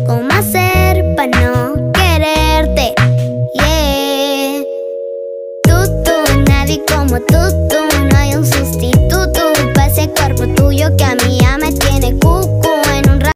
¿Cómo